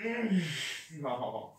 嗯你好好